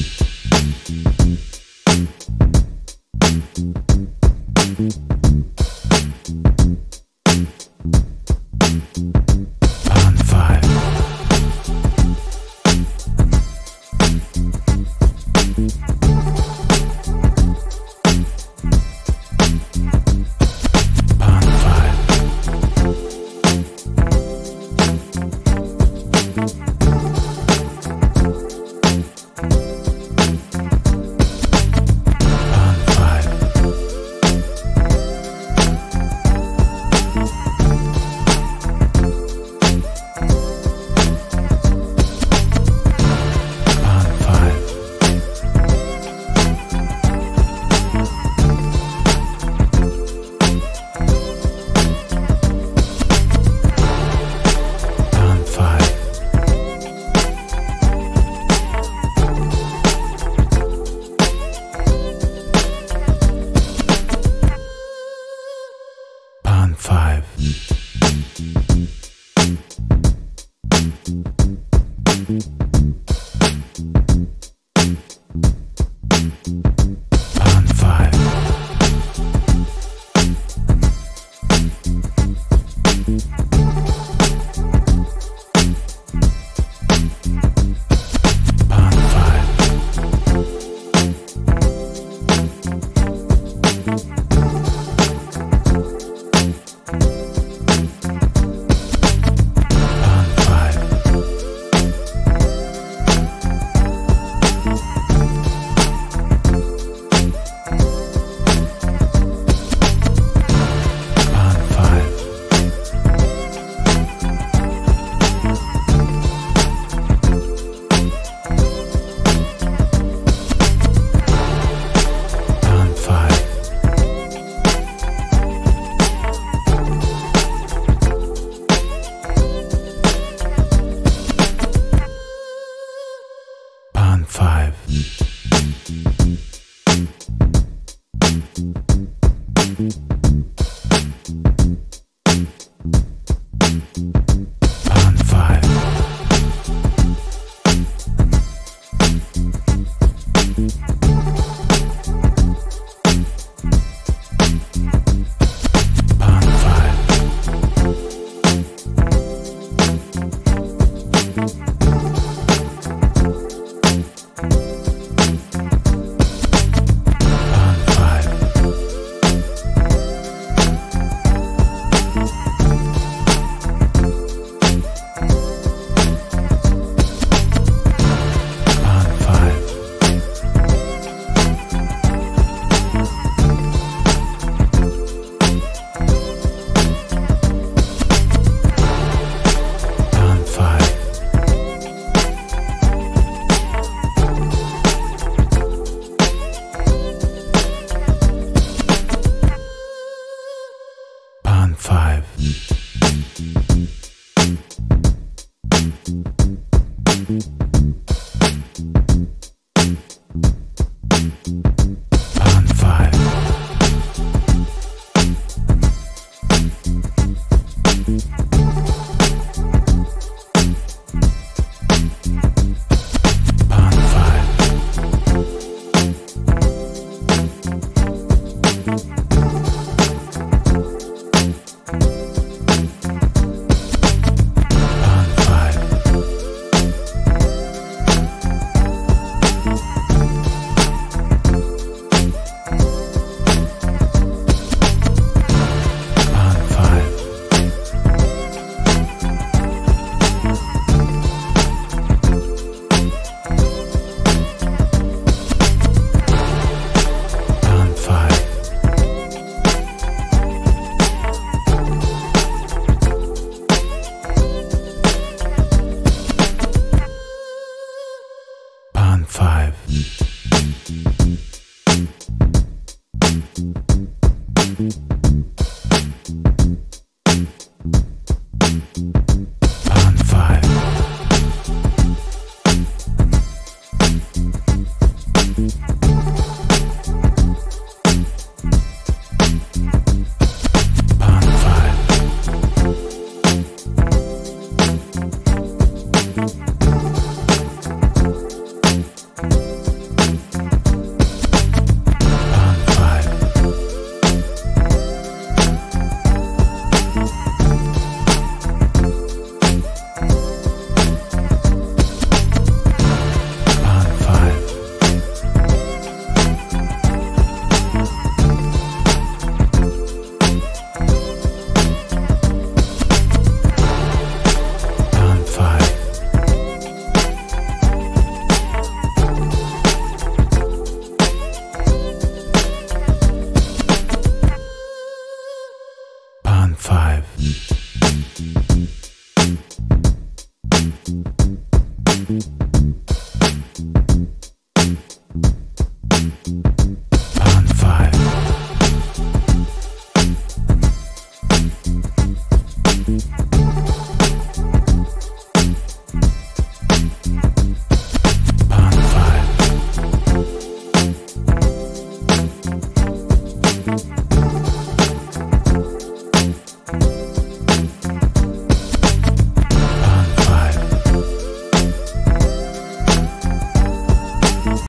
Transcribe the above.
Mm-hmm. five. Mm-hmm. Mm-hmm.